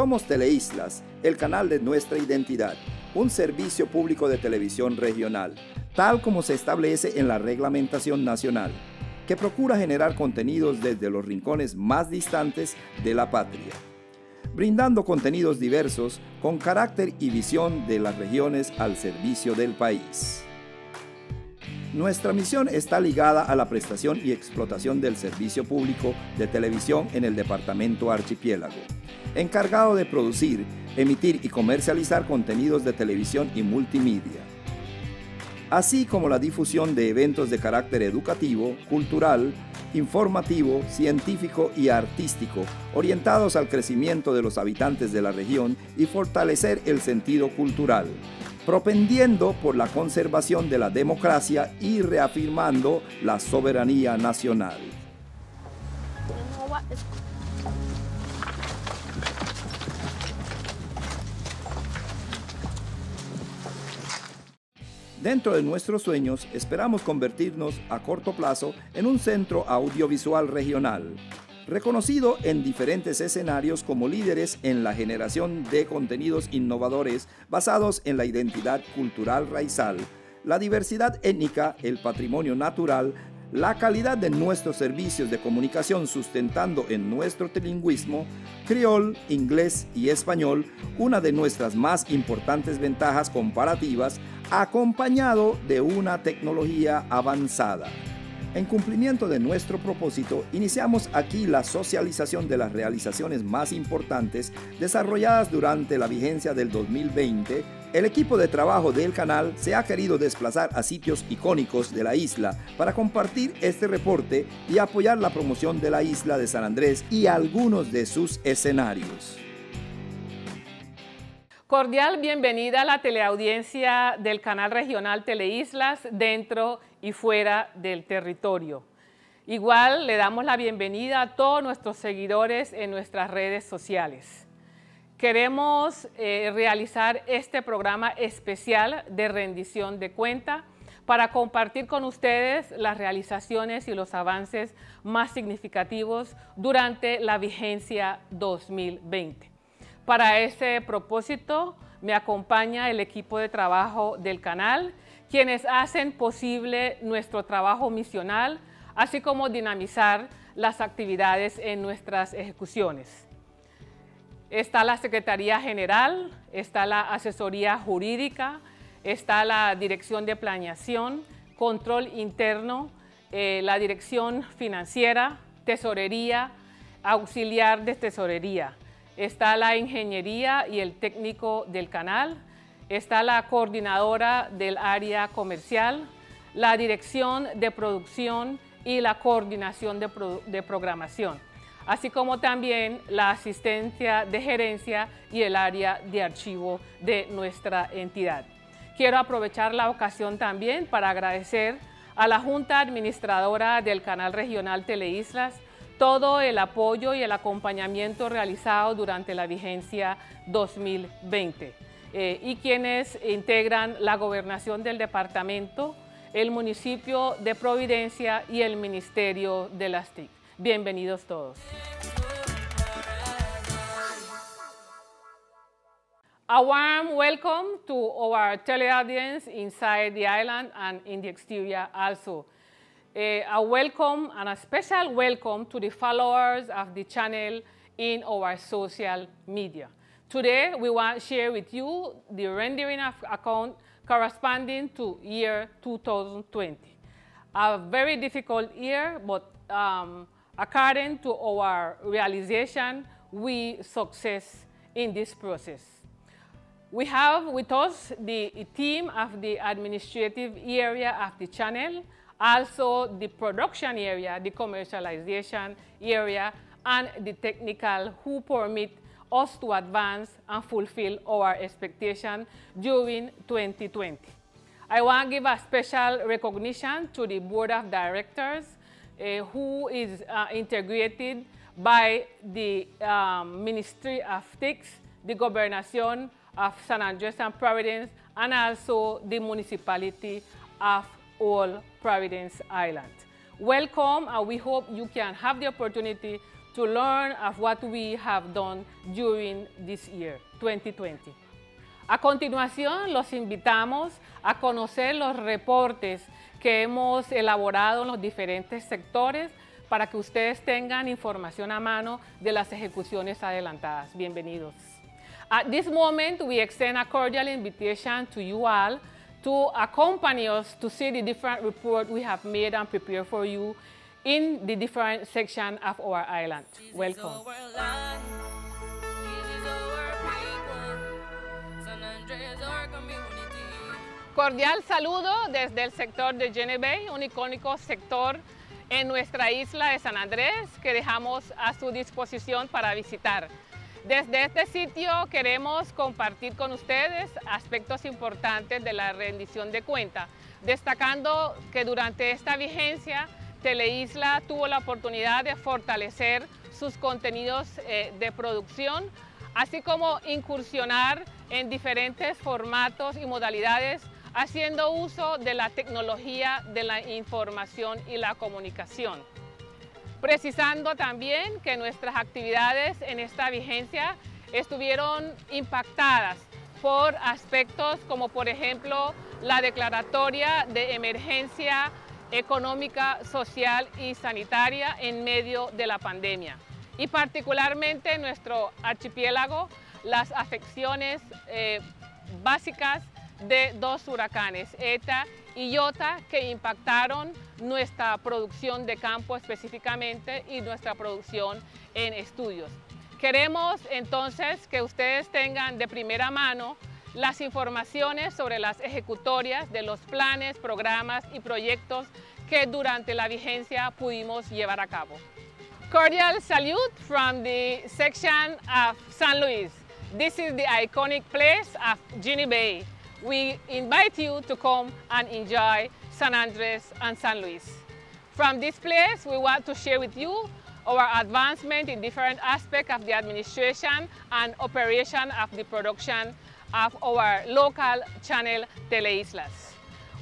Somos Teleislas, el canal de nuestra identidad, un servicio público de televisión regional, tal como se establece en la reglamentación nacional, que procura generar contenidos desde los rincones más distantes de la patria, brindando contenidos diversos con carácter y visión de las regiones al servicio del país. Nuestra misión está ligada a la prestación y explotación del servicio público de televisión en el departamento archipiélago, encargado de producir, emitir y comercializar contenidos de televisión y multimedia, así como la difusión de eventos de carácter educativo, cultural, informativo, científico y artístico, orientados al crecimiento de los habitantes de la región y fortalecer el sentido cultural propendiendo por la conservación de la democracia y reafirmando la soberanía nacional. Dentro de nuestros sueños esperamos convertirnos a corto plazo en un centro audiovisual regional, reconocido en diferentes escenarios como líderes en la generación de contenidos innovadores basados en la identidad cultural raizal, la diversidad étnica, el patrimonio natural, la calidad de nuestros servicios de comunicación sustentando en nuestro trilingüismo, criol, inglés y español, una de nuestras más importantes ventajas comparativas, acompañado de una tecnología avanzada. En cumplimiento de nuestro propósito, iniciamos aquí la socialización de las realizaciones más importantes desarrolladas durante la vigencia del 2020. El equipo de trabajo del canal se ha querido desplazar a sitios icónicos de la isla para compartir este reporte y apoyar la promoción de la isla de San Andrés y algunos de sus escenarios. Cordial bienvenida a la teleaudiencia del canal regional Teleislas dentro y fuera del territorio. Igual le damos la bienvenida a todos nuestros seguidores en nuestras redes sociales. Queremos eh, realizar este programa especial de rendición de cuenta para compartir con ustedes las realizaciones y los avances más significativos durante la vigencia 2020. Para ese propósito me acompaña el equipo de trabajo del canal, quienes hacen posible nuestro trabajo misional, así como dinamizar las actividades en nuestras ejecuciones. Está la Secretaría General, está la Asesoría Jurídica, está la Dirección de Planeación, Control Interno, eh, la Dirección Financiera, Tesorería, Auxiliar de Tesorería está la ingeniería y el técnico del canal, está la coordinadora del área comercial, la dirección de producción y la coordinación de, programación, así como también la asistencia de gerencia y el área de archivo de nuestra entidad. Quiero aprovechar la ocasión también para agradecer a la Junta Administradora del Canal Regional Teleislas, todo el apoyo y el acompañamiento realizado durante la vigencia 2020 eh, y quienes integran la gobernación del departamento, el municipio de Providencia y el Ministerio de las TIC. Bienvenidos todos. A warm welcome to our teleaudience inside the island and in the exterior also. A, welcome and a special welcome to the followers of the channel in our social media. Today, we want to share with you the rendering of account corresponding to year 2020. A very difficult year, but um, according to our realization, we success in this process. We have with us the team of the administrative area of the channel, also the production area, the commercialization area, and the technical who permit us to advance and fulfill our expectation during 2020. I want to give a special recognition to the board of directors uh, who is uh, integrated by the um, Ministry of TICS, the Gobernación of San Andres and Providence, and also the municipality of all Providence Island. Welcome, and we hope you can have the opportunity to learn of what we have done during this year, 2020. A continuación, los invitamos a conocer los reportes que hemos elaborado en los diferentes sectores para que ustedes tengan información a mano de las ejecuciones adelantadas. Bienvenidos. At this moment, we extend a cordial invitation to you all to accompany us to see the different reports we have made and prepared for you in the different sections of our island. Welcome. Cordial saludo desde el sector de Bay, un icónico sector en nuestra isla de San Andrés que dejamos a su disposición para visitar. Desde este sitio queremos compartir con ustedes aspectos importantes de la rendición de cuenta, destacando que durante esta vigencia Teleisla tuvo la oportunidad de fortalecer sus contenidos eh, de producción, así como incursionar en diferentes formatos y modalidades haciendo uso de la tecnología de la información y la comunicación. Precisando también que nuestras actividades en esta vigencia estuvieron impactadas por aspectos como por ejemplo la declaratoria de emergencia económica, social y sanitaria en medio de la pandemia. Y particularmente en nuestro archipiélago, las afecciones eh, básicas de dos huracanes, ETA y IOTA, que impactaron nuestra producción de campo específicamente y nuestra producción en estudios. Queremos entonces que ustedes tengan de primera mano las informaciones sobre las ejecutorias de los planes, programas y proyectos que durante la vigencia pudimos llevar a cabo. Cordial salute from the section of San Luis. This is the iconic place of Ginny Bay. We invite you to come and enjoy San Andres and San Luis. From this place, we want to share with you our advancement in different aspects of the administration and operation of the production of our local channel Teleislas.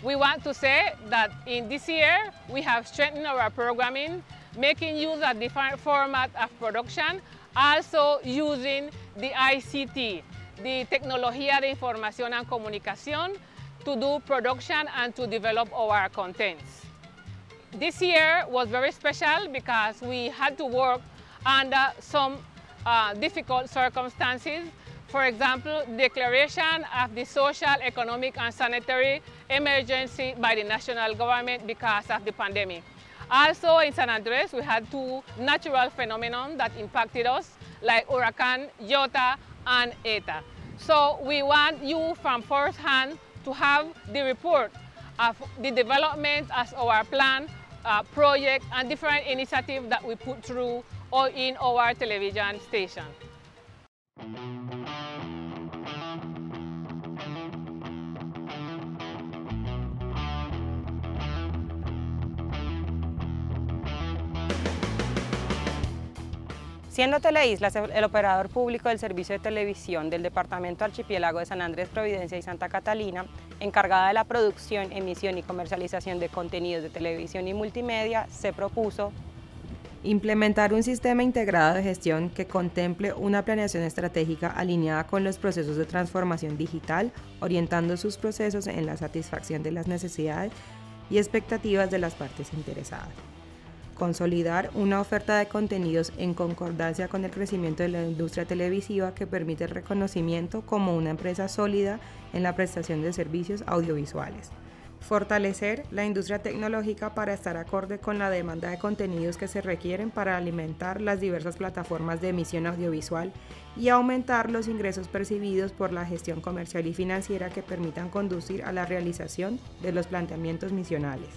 We want to say that in this year, we have strengthened our programming, making use of different format of production, also using the ICT, the Tecnología de Información and Comunicación, to do production and to develop our contents. This year was very special because we had to work under some uh, difficult circumstances for example, declaration of the social, economic, and sanitary emergency by the national government because of the pandemic. Also in San Andres, we had two natural phenomena that impacted us, like Hurricane Iota and ETA. So we want you from first hand to have the report of the development as our plan, uh, project, and different initiatives that we put through or in our television station. Siendo Teleislas el operador público del servicio de televisión del Departamento Archipiélago de San Andrés, Providencia y Santa Catalina, encargada de la producción, emisión y comercialización de contenidos de televisión y multimedia, se propuso implementar un sistema integrado de gestión que contemple una planeación estratégica alineada con los procesos de transformación digital, orientando sus procesos en la satisfacción de las necesidades y expectativas de las partes interesadas consolidar una oferta de contenidos en concordancia con el crecimiento de la industria televisiva que permite el reconocimiento como una empresa sólida en la prestación de servicios audiovisuales. Fortalecer la industria tecnológica para estar acorde con la demanda de contenidos que se requieren para alimentar las diversas plataformas de emisión audiovisual y aumentar los ingresos percibidos por la gestión comercial y financiera que permitan conducir a la realización de los planteamientos misionales.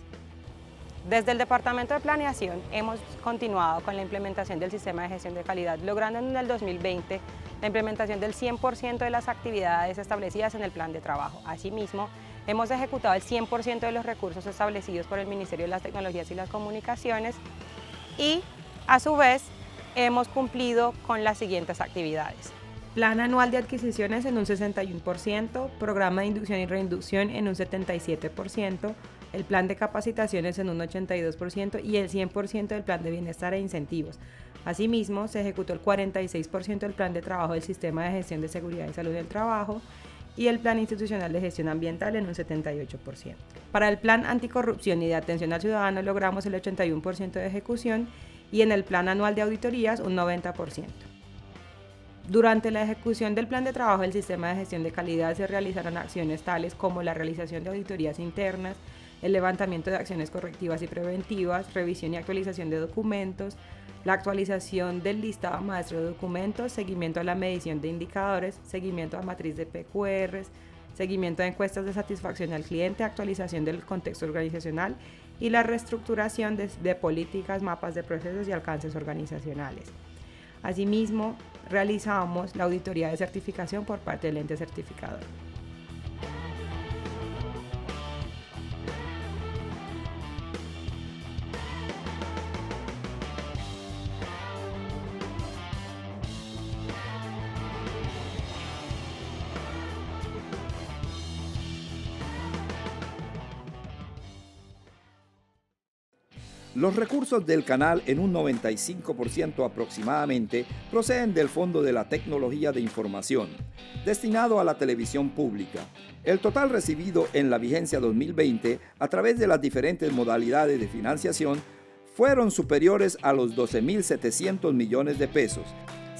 Desde el Departamento de Planeación hemos continuado con la implementación del sistema de gestión de calidad, logrando en el 2020 la implementación del 100% de las actividades establecidas en el plan de trabajo. Asimismo, hemos ejecutado el 100% de los recursos establecidos por el Ministerio de las Tecnologías y las Comunicaciones y, a su vez, hemos cumplido con las siguientes actividades. Plan anual de adquisiciones en un 61%, programa de inducción y reinducción en un 77%, el plan de capacitaciones en un 82% y el 100% del plan de bienestar e incentivos, Asimismo, se ejecutó el 46% del plan de trabajo del Sistema de Gestión de Seguridad y Salud del Trabajo y el Plan Institucional de Gestión Ambiental en un 78%. Para el Plan Anticorrupción y de Atención al Ciudadano logramos el 81% de ejecución y en el Plan Anual de Auditorías un 90%. Durante la ejecución del plan de trabajo del sistema de gestión de calidad se realizaron acciones tales como la realización de auditorías internas, el levantamiento de acciones correctivas y preventivas, revisión y actualización de documentos, la actualización del listado maestro de documentos, seguimiento a la medición de indicadores, seguimiento a matriz de PQRs, seguimiento de encuestas de satisfacción al cliente, actualización del contexto organizacional y la reestructuración de, de políticas, mapas de procesos y alcances organizacionales. Asimismo, realizamos la auditoría de certificación por parte del ente certificador. Los recursos del canal en un 95% aproximadamente proceden del Fondo de la Tecnología de Información, destinado a la televisión pública. El total recibido en la vigencia 2020 a través de las diferentes modalidades de financiación fueron superiores a los 12.700 millones de pesos,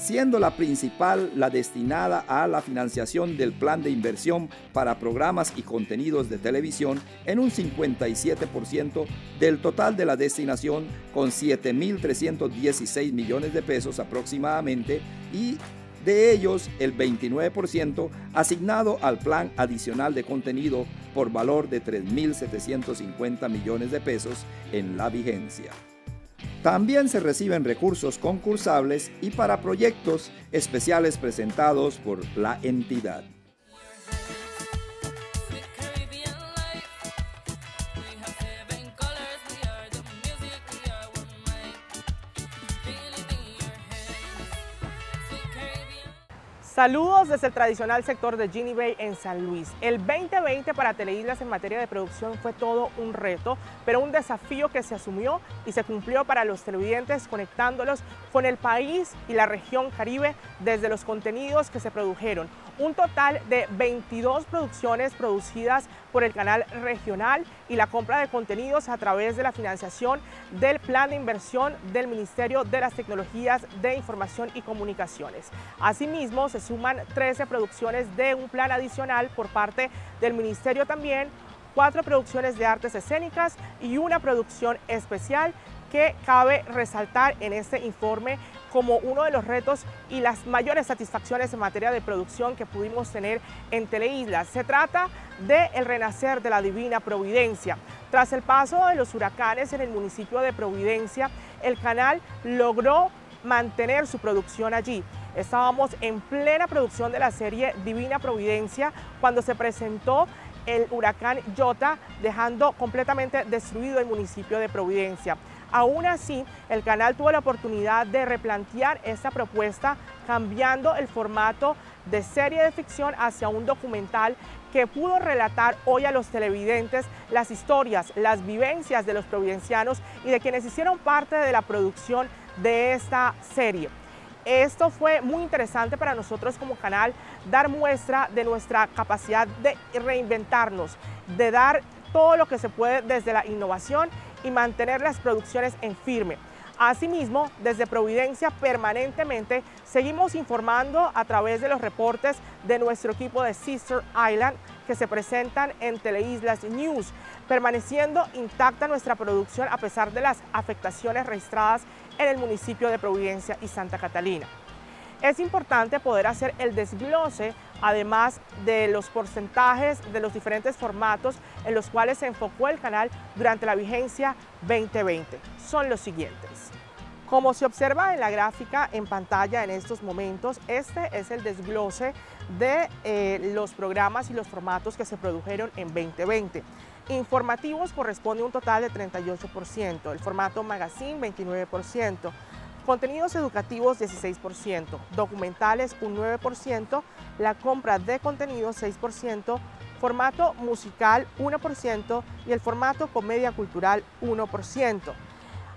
siendo la principal la destinada a la financiación del plan de inversión para programas y contenidos de televisión en un 57% del total de la destinación con 7.316 millones de pesos aproximadamente y de ellos el 29% asignado al plan adicional de contenido por valor de 3.750 millones de pesos en la vigencia. También se reciben recursos concursables y para proyectos especiales presentados por la entidad. Saludos desde el tradicional sector de Ginny Bay en San Luis. El 2020 para Teleislas en materia de producción fue todo un reto, pero un desafío que se asumió y se cumplió para los televidentes conectándolos con el país y la región Caribe desde los contenidos que se produjeron un total de 22 producciones producidas por el canal regional y la compra de contenidos a través de la financiación del plan de inversión del Ministerio de las Tecnologías de Información y Comunicaciones. Asimismo, se suman 13 producciones de un plan adicional por parte del Ministerio también, cuatro producciones de artes escénicas y una producción especial que cabe resaltar en este informe como uno de los retos y las mayores satisfacciones en materia de producción que pudimos tener en Teleislas. Se trata de el renacer de la divina Providencia. Tras el paso de los huracanes en el municipio de Providencia, el canal logró mantener su producción allí. Estábamos en plena producción de la serie Divina Providencia cuando se presentó el huracán Jota, dejando completamente destruido el municipio de Providencia. Aún así, el canal tuvo la oportunidad de replantear esta propuesta cambiando el formato de serie de ficción hacia un documental que pudo relatar hoy a los televidentes las historias, las vivencias de los providencianos y de quienes hicieron parte de la producción de esta serie. Esto fue muy interesante para nosotros como canal, dar muestra de nuestra capacidad de reinventarnos, de dar todo lo que se puede desde la innovación y mantener las producciones en firme. Asimismo, desde Providencia permanentemente seguimos informando a través de los reportes de nuestro equipo de Sister Island que se presentan en Teleislas News, permaneciendo intacta nuestra producción a pesar de las afectaciones registradas en el municipio de Providencia y Santa Catalina. Es importante poder hacer el desglose, además de los porcentajes de los diferentes formatos en los cuales se enfocó el canal durante la vigencia 2020. Son los siguientes. Como se observa en la gráfica en pantalla en estos momentos, este es el desglose de eh, los programas y los formatos que se produjeron en 2020. Informativos corresponde a un total de 38%, el formato magazine 29%, Contenidos educativos 16%, documentales un 9%, la compra de contenidos 6%, formato musical 1% y el formato comedia cultural 1%.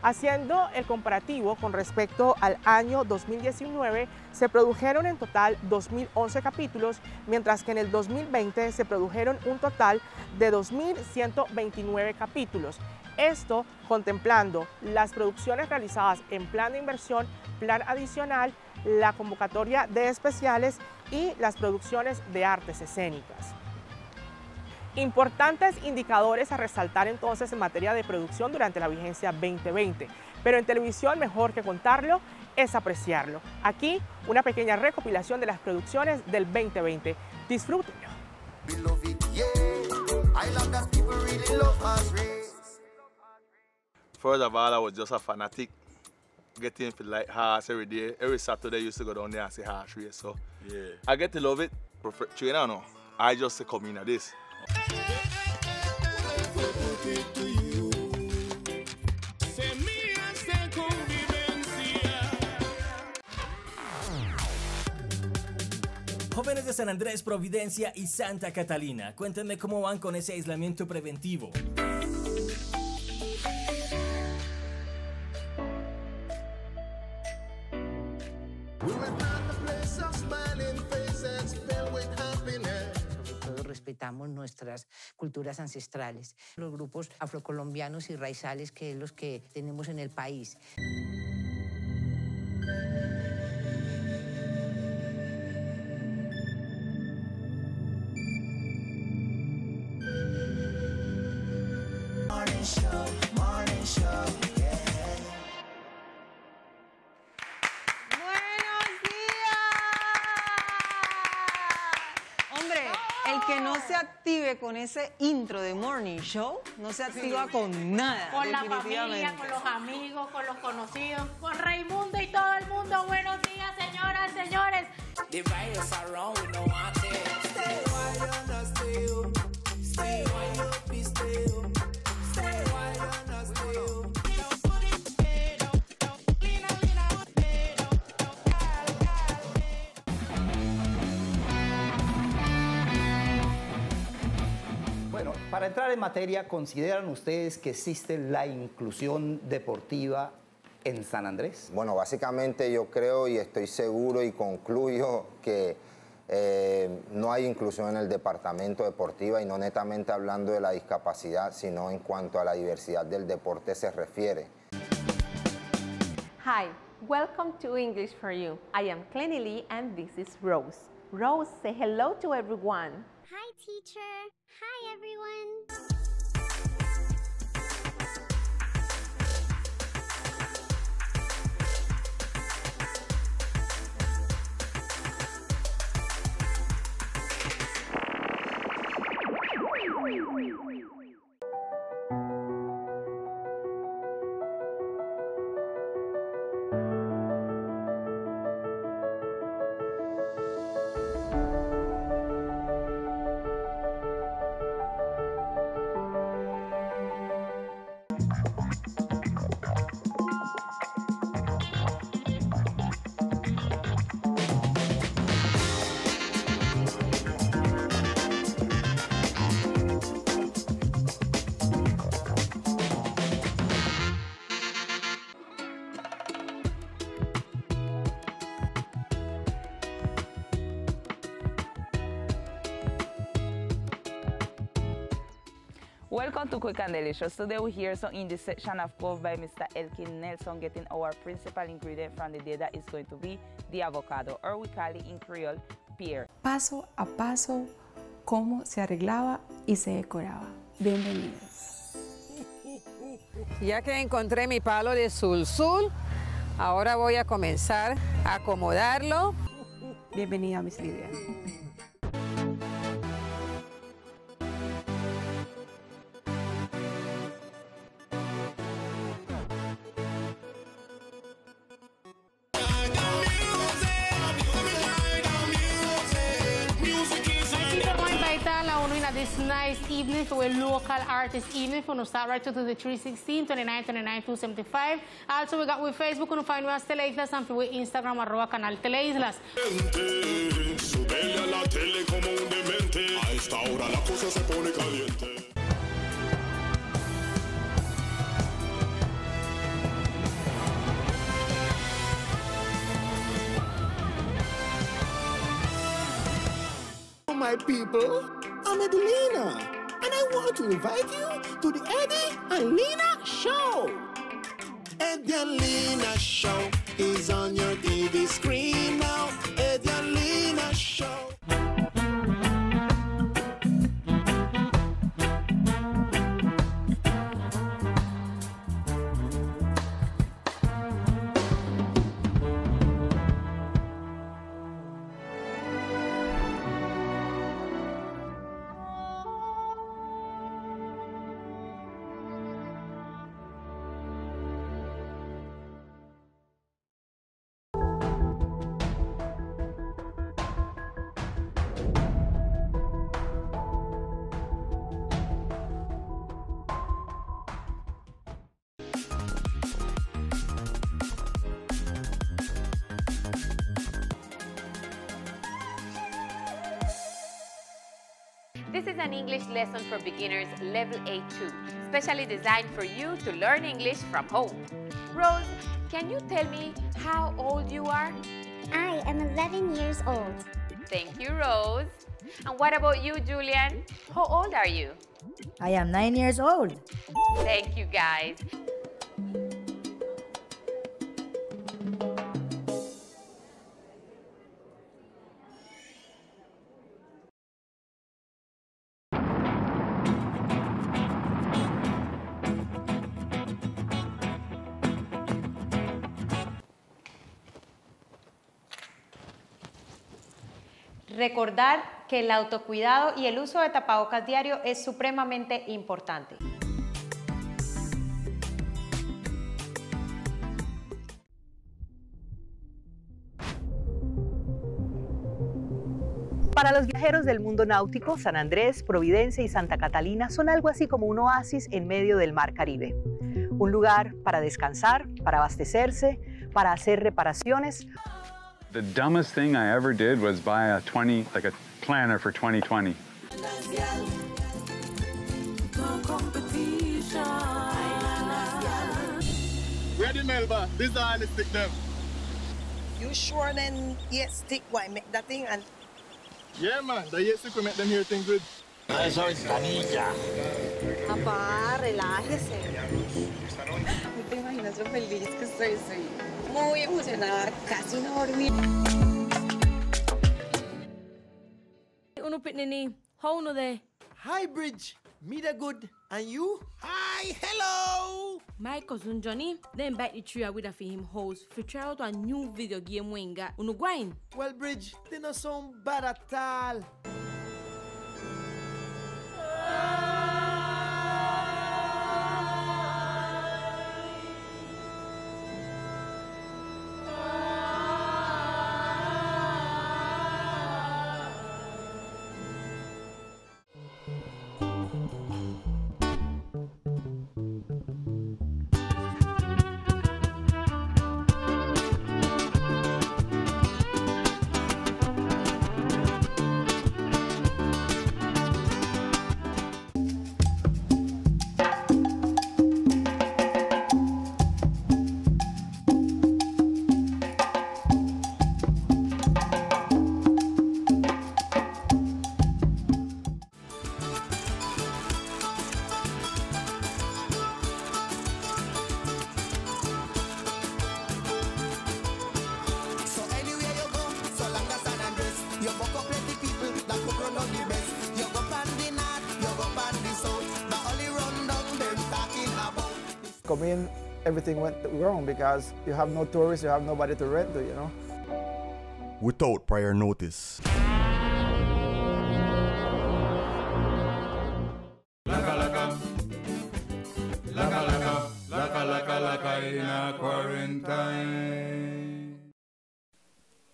Haciendo el comparativo con respecto al año 2019, se produjeron en total 2.011 capítulos, mientras que en el 2020 se produjeron un total de 2.129 capítulos. Esto contemplando las producciones realizadas en plan de inversión, plan adicional, la convocatoria de especiales y las producciones de artes escénicas. Importantes indicadores a resaltar entonces en materia de producción durante la vigencia 2020, pero en televisión mejor que contarlo es apreciarlo. Aquí una pequeña recopilación de las producciones del 2020. Disfrútenlo. First of all, I was just a fanatic, getting for like horse every day. Every Saturday, I used to go down there and see horse race. So yeah. I get to love it. Trainer, no. I just come in at this. Jóvenes de San Andrés, Providencia y Santa Catalina, cuéntenme cómo van con ese aislamiento preventivo. Nuestras culturas ancestrales, los grupos afrocolombianos y raizales que es los que tenemos en el país. Con ese intro de Morning Show, no se activa con nada. Con la familia, con los amigos, con los conocidos, con Raimundo y todo el mundo. Buenos días, señoras, señores. Para entrar en materia, ¿consideran ustedes que existe la inclusión deportiva en San Andrés? Bueno, básicamente yo creo y estoy seguro y concluyo que eh, no hay inclusión en el departamento deportiva y no netamente hablando de la discapacidad, sino en cuanto a la diversidad del deporte se refiere. Hi, welcome to English for You. I am Clenny Lee and this is Rose. Rose, say hello to everyone. Hi, teacher. Hi, everyone. Quick and Delicious. Today we're here so in this section of course by Mr. Elkin Nelson getting our principal ingredient from the day that is going to be the avocado or we call it in Creole pear. Paso a paso cómo se arreglaba y se decoraba. Bienvenidos. Ya que encontré mi palo de sul-sul, ahora voy a comenzar a acomodarlo. Bienvenida, Miss Lidia. This evening for no start right to the 316, 29, 29, 275. Also, we got with Facebook, you find me as Tele and with Instagram, arroba canal Teleislas. My people. I'm Adelina and I want to invite you to the Eddie and Lena Show. Eddie and Lena Show is on your TV screen now. Eddie and Lena Show. Beginners level A2, specially designed for you to learn English from home. Rose, can you tell me how old you are? I am 11 years old. Thank you, Rose. And what about you, Julian? How old are you? I am nine years old. Thank you, guys. Recordar que el autocuidado y el uso de tapabocas diario es supremamente importante. Para los viajeros del mundo náutico, San Andrés, Providencia y Santa Catalina son algo así como un oasis en medio del mar Caribe. Un lugar para descansar, para abastecerse, para hacer reparaciones The dumbest thing I ever did was buy a 20, like a planner for 2020. Ready, Melba? This is how stick them. You sure then yet stick why make that thing and Yeah, man. The yet stick will make them hear things good. Eso es canilla. Papá, relájese. No te imaginas lo feliz que estoy, estoy muy emocionada, casi no dormí. Uno pitnini, how no there? Hi, Bridge. Me the good. And you? Hi, hello. My cousin Johnny, they invite the trio with a for him host for try out a new video game got uno gwine. Well, Bridge, they not sound bad at all. Everything went wrong because you have no tourists, you have nobody to rent to, you know. Without prior notice.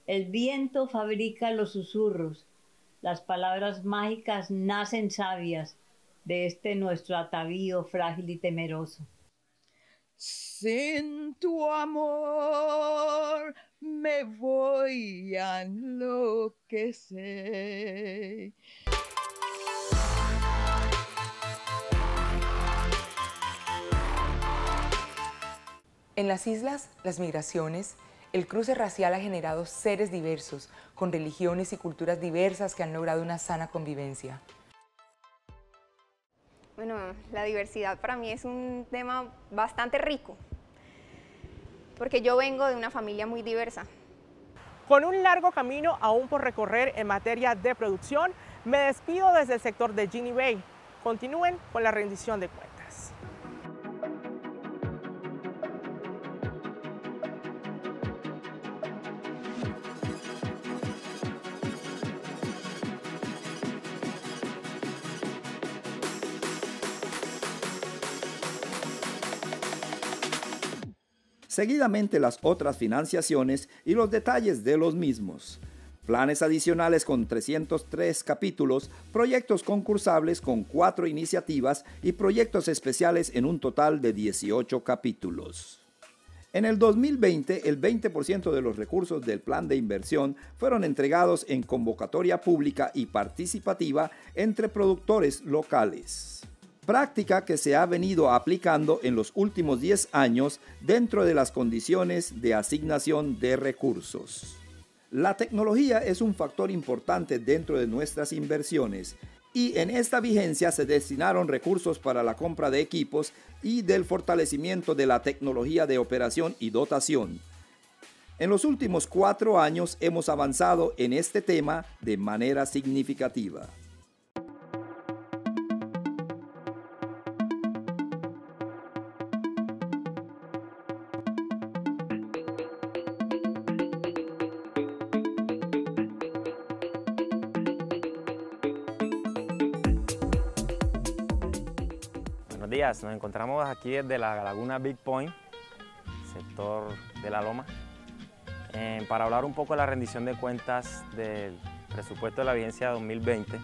El viento fabrica los susurros, las palabras mágicas nacen sabias de este nuestro atavío frágil y temeroso. Sin tu amor me voy a enloquecer. En las islas, las migraciones El cruce racial ha generado seres diversos, con religiones y culturas diversas que han logrado una sana convivencia. Bueno, la diversidad para mí es un tema bastante rico, porque yo vengo de una familia muy diversa. Con un largo camino aún por recorrer en materia de producción, me despido desde el sector de Ginny Bay. Continúen con la rendición de cuentas. Seguidamente las otras financiaciones y los detalles de los mismos. Planes adicionales con 303 capítulos, proyectos concursables con 4 iniciativas y proyectos especiales en un total de 18 capítulos. En el 2020, el 20% de los recursos del plan de inversión fueron entregados en convocatoria pública y participativa entre productores locales práctica que se ha venido aplicando en los últimos 10 años dentro de las condiciones de asignación de recursos. La tecnología es un factor importante dentro de nuestras inversiones y en esta vigencia se destinaron recursos para la compra de equipos y del fortalecimiento de la tecnología de operación y dotación. En los últimos cuatro años hemos avanzado en este tema de manera significativa. Nos encontramos aquí desde la laguna Big Point, sector de la Loma, eh, para hablar un poco de la rendición de cuentas del presupuesto de la vigencia 2020.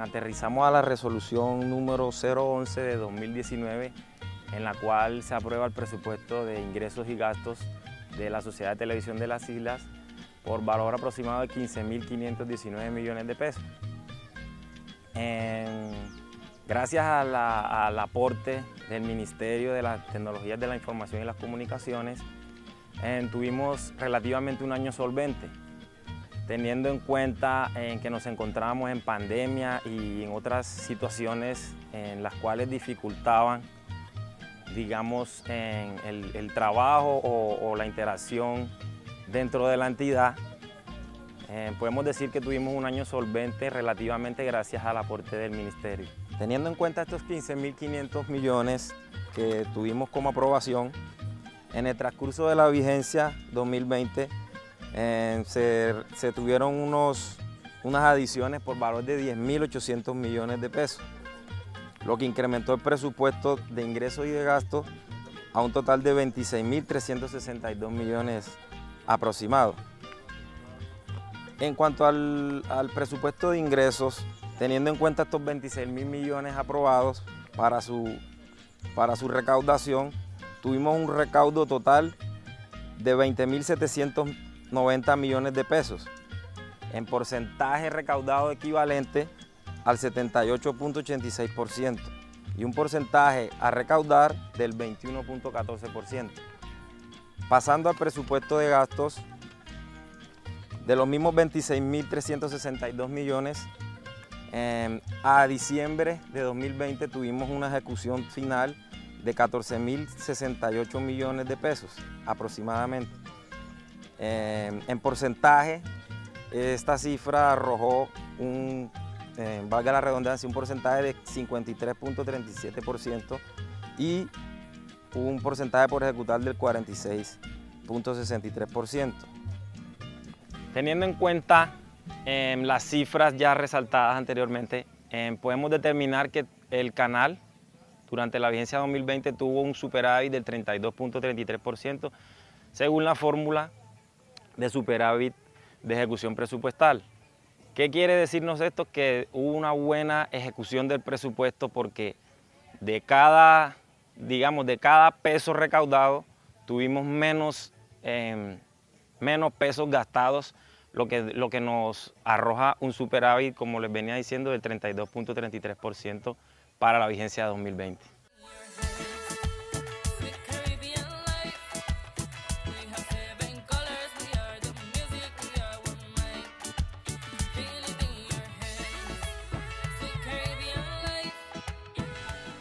aterrizamos a la resolución número 011 de 2019, en la cual se aprueba el presupuesto de ingresos y gastos de la Sociedad de Televisión de las Islas por valor aproximado de 15.519 millones de pesos. Gracias al aporte del Ministerio de las Tecnologías de la Información y las Comunicaciones, tuvimos relativamente un año solvente, teniendo en cuenta en que nos encontrábamos en pandemia y en otras situaciones en las cuales dificultaban, digamos, en el, trabajo o, la interacción dentro de la entidad. Eh, podemos decir que tuvimos un año solvente relativamente gracias al aporte del Ministerio. Teniendo en cuenta estos 15.500 millones que tuvimos como aprobación, en el transcurso de la vigencia 2020 eh, se, tuvieron unos, unas adiciones por valor de 10.800 millones de pesos, lo que incrementó el presupuesto de ingresos y de gastos a un total de 26.362 millones aproximados. En cuanto al, al presupuesto de ingresos, Teniendo en cuenta estos 26 mil millones aprobados para su, para su recaudación, tuvimos un recaudo total de 20.790 millones de pesos, en porcentaje recaudado equivalente al 78.86% y un porcentaje a recaudar del 21.14%. Pasando al presupuesto de gastos, de los mismos 26.362 millones, Em, a diciembre de 2020 tuvimos una ejecución final de 14.068 millones de pesos aproximadamente. Em, en porcentaje, esta cifra arrojó un, em, valga la redundancia, un porcentaje de 53.37% y un porcentaje por ejecutar del 46.63%. Teniendo en cuenta en las cifras ya resaltadas anteriormente, podemos determinar que el canal durante la vigencia 2020 tuvo un superávit del 32.33% según la fórmula de superávit de ejecución presupuestal. ¿Qué quiere decirnos esto? Que hubo una buena ejecución del presupuesto porque de cada, digamos, de cada peso recaudado tuvimos menos, em, menos pesos gastados lo que, lo que nos arroja un superávit, como les venía diciendo, del 32.33% para la vigencia de 2020.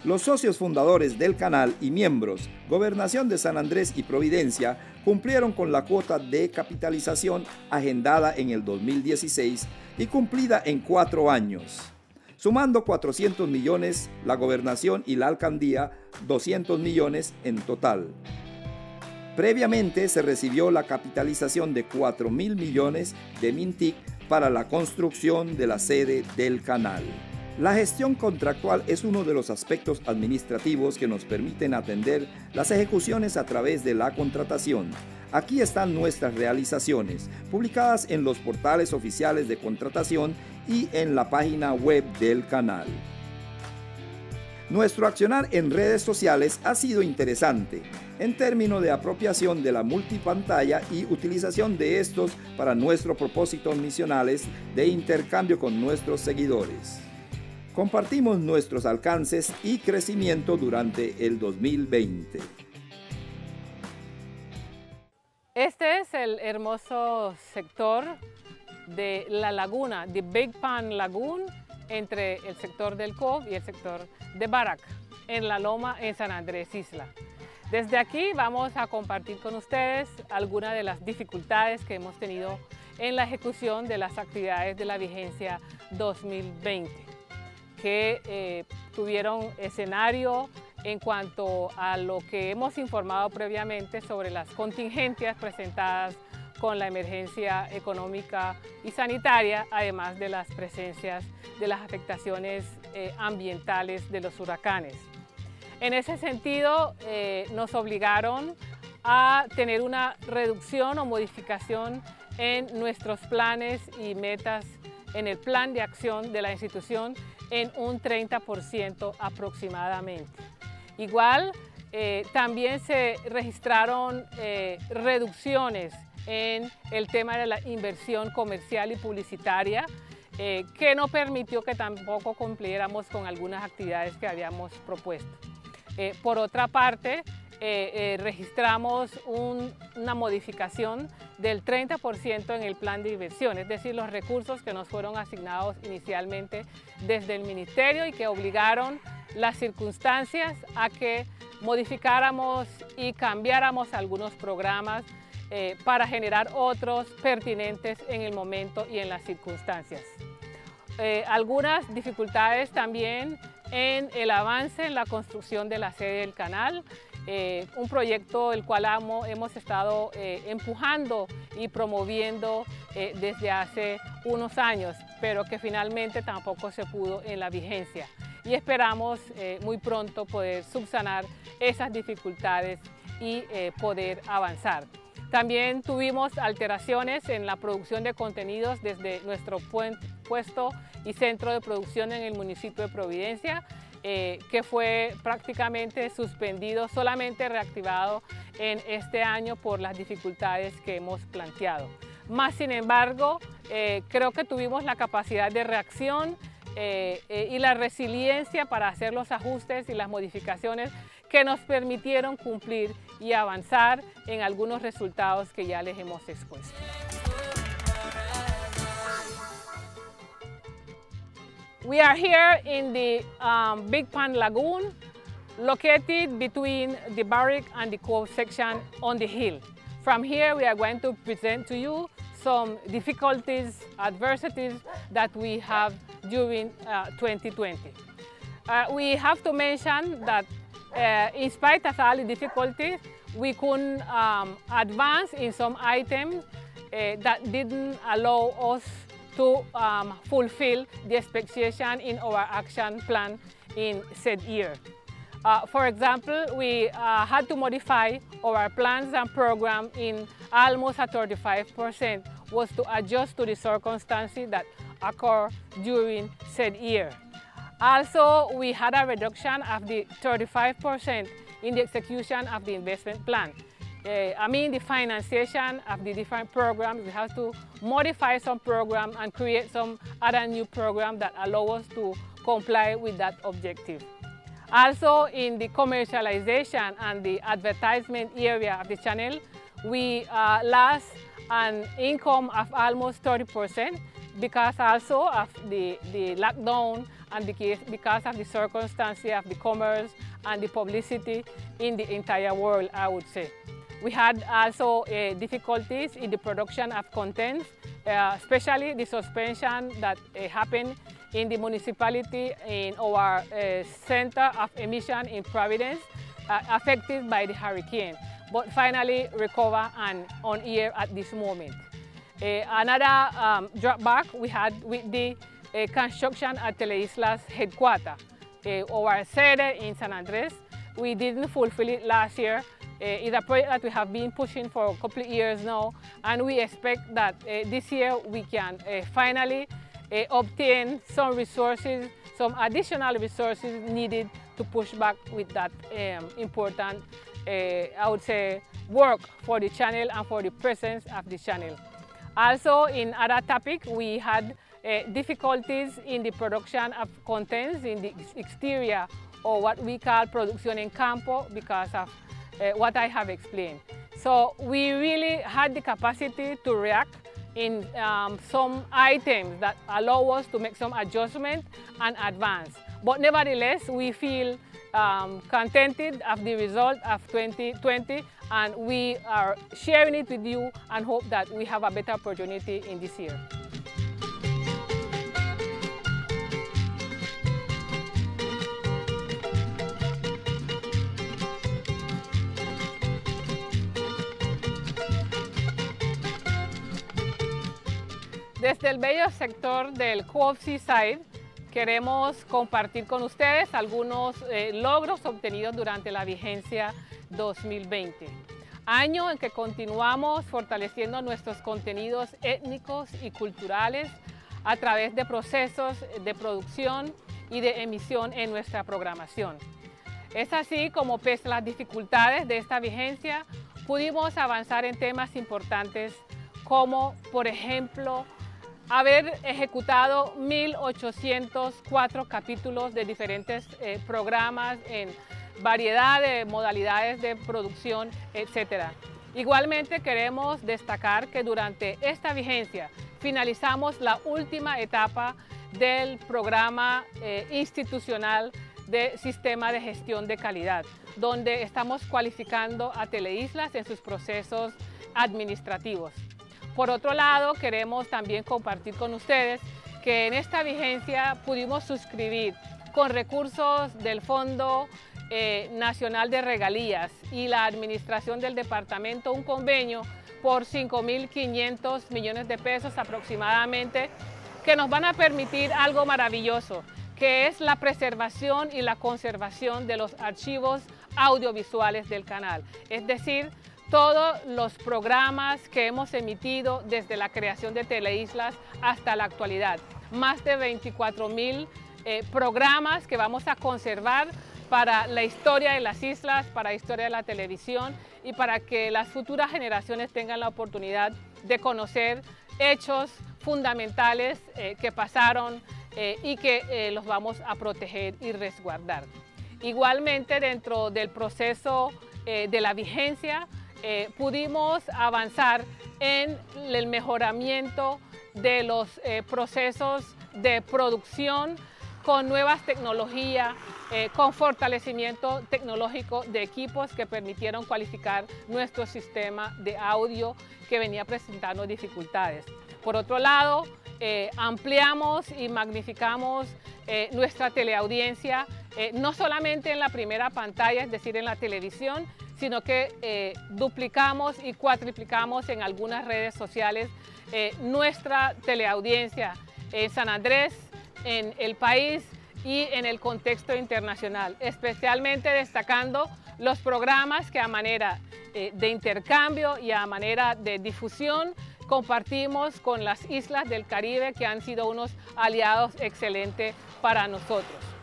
Los socios fundadores del canal y miembros, Gobernación de San Andrés y Providencia, cumplieron con la cuota de capitalización agendada en el 2016 y cumplida en cuatro años. Sumando 400 millones la gobernación y la alcaldía, 200 millones en total. Previamente se recibió la capitalización de 4 mil millones de Mintic para la construcción de la sede del canal. La gestión contractual es uno de los aspectos administrativos que nos permiten atender las ejecuciones a través de la contratación. Aquí están nuestras realizaciones, publicadas en los portales oficiales de contratación y en la página web del canal. Nuestro accionar en redes sociales ha sido interesante en términos de apropiación de la multipantalla y utilización de estos para nuestros propósitos misionales de intercambio con nuestros seguidores compartimos nuestros alcances y crecimiento durante el 2020. Este es el hermoso sector de la laguna, de Big Pan Lagoon, entre el sector del Cove y el sector de Barak, en la Loma en San Andrés Isla. Desde aquí vamos a compartir con ustedes algunas de las dificultades que hemos tenido en la ejecución de las actividades de la vigencia 2020 que eh, tuvieron escenario en cuanto a lo que hemos informado previamente sobre las contingencias presentadas con la emergencia económica y sanitaria, además de las presencias de las afectaciones eh, ambientales de los huracanes. En ese sentido, eh, nos obligaron a tener una reducción o modificación en nuestros planes y metas en el plan de acción de la institución en un 30% aproximadamente. Igual, eh, también se registraron eh, reducciones en el tema de la inversión comercial y publicitaria, eh, que no permitió que tampoco cumpliéramos con algunas actividades que habíamos propuesto. por otra parte, registramos una modificación del 30% en el plan de inversión, es decir, los recursos que nos fueron asignados inicialmente desde el ministerio y que obligaron las circunstancias a que modificáramos y cambiáramos algunos programas eh, para generar otros pertinentes en el momento y en las circunstancias. Eh, algunas dificultades también en el avance en la construcción de la sede del canal, eh, un proyecto el cual hemos estado eh, empujando y promoviendo eh, desde hace unos años, pero que finalmente tampoco se pudo en la vigencia. Y esperamos muy pronto poder subsanar esas dificultades y poder avanzar. También tuvimos alteraciones en la producción de contenidos desde nuestro puesto y centro de producción en el municipio de Providencia, eh, que fue prácticamente suspendido, solamente reactivado en este año por las dificultades que hemos planteado. Más sin embargo, eh, creo que tuvimos la capacidad de reacción eh, y la resiliencia para hacer los ajustes y las modificaciones que nos permitieron cumplir y avanzar en algunos resultados que ya les hemos expuesto. We are here in the um, Big Pan Lagoon, located between the barrack and the cove section on the hill. From here, we are going to present to you some difficulties, adversities that we have during uh, 2020. Uh, we have to mention that uh, in spite of all the difficulties, we could um, advance in some items uh, that didn't allow us to um, fulfill the expectation in our action plan in said year. Uh, for example, we uh, had to modify our plans and program in almost a 35% was to adjust to the circumstances that occur during said year. Also, we had a reduction of the 35% in the execution of the investment plan. Uh, I mean the financiation of the different programs. We have to modify some program and create some other new program that allow us to comply with that objective. Also in the commercialization and the advertisement area of the channel, we uh, lost an income of almost 30% because also of the, the lockdown and because of the circumstances of the commerce and the publicity in the entire world, I would say. We had also uh, difficulties in the production of contents, uh, especially the suspension that uh, happened in the municipality in our center of emission in Providence, affected by the hurricane, but finally recover and on air at this moment. Another um, drawback we had with the construction at Teleislas headquarters. Our sede in San Andres, we didn't fulfill it last year. Uh, it's a project that we have been pushing for a couple of years now, and we expect that uh, this year we can uh, finally obtain some resources, some additional resources needed to push back with that um, important, I would say, work for the channel and for the presence of the channel. Also, in other topic, we had uh, difficulties in the production of contents in the exterior or what we call production in campo because of uh, what I have explained. So we really had the capacity to react in um, some items that allow us to make some adjustment and advance. But nevertheless, we feel um, contented of the result of 2020 and we are sharing it with you and hope that we have a better opportunity in this year. Desde el bello sector del Cove Seaside queremos compartir con ustedes algunos eh, logros obtenidos durante la vigencia 2020. Año en que continuamos fortaleciendo nuestros contenidos étnicos y culturales a través de procesos de producción y de emisión en nuestra programación. Es así como pese a las dificultades de esta vigencia, pudimos avanzar en temas importantes como, por ejemplo, haber ejecutado 1.804 capítulos de diferentes eh, programas en variedad de modalidades de producción, etc. Igualmente queremos destacar que durante esta vigencia finalizamos la última etapa del programa eh, institucional de sistema de gestión de calidad, donde estamos cualificando a Teleislas en sus procesos administrativos. Por otro lado, queremos también compartir con ustedes que en esta vigencia pudimos suscribir con recursos del Fondo eh, Nacional de Regalías y la Administración del Departamento un convenio por 5.500 millones de pesos aproximadamente que nos van a permitir algo maravilloso, que es la preservación y la conservación de los archivos audiovisuales del canal. Es decir, todos los programas que hemos emitido desde la creación de Teleislas hasta la actualidad. Más de 24 mil eh, programas que vamos a conservar para la historia de las islas, para la historia de la televisión y para que las futuras generaciones tengan la oportunidad de conocer hechos fundamentales eh, que pasaron eh, y que los vamos a proteger y resguardar. Igualmente dentro del proceso de la vigencia eh, pudimos avanzar en el mejoramiento de los eh, procesos de producción con nuevas tecnologías, eh, con fortalecimiento tecnológico de equipos que permitieron cualificar nuestro sistema de audio que venía presentando dificultades. Por otro lado, ampliamos y magnificamos nuestra teleaudiencia, no solamente en la primera pantalla, es decir, en la televisión, sino que eh, duplicamos y cuatriplicamos en algunas redes sociales eh, nuestra teleaudiencia en San Andrés, en el país y en el contexto internacional, especialmente destacando los programas que a manera eh, de intercambio y a manera de difusión compartimos con las islas del Caribe que han sido unos aliados excelentes para nosotros.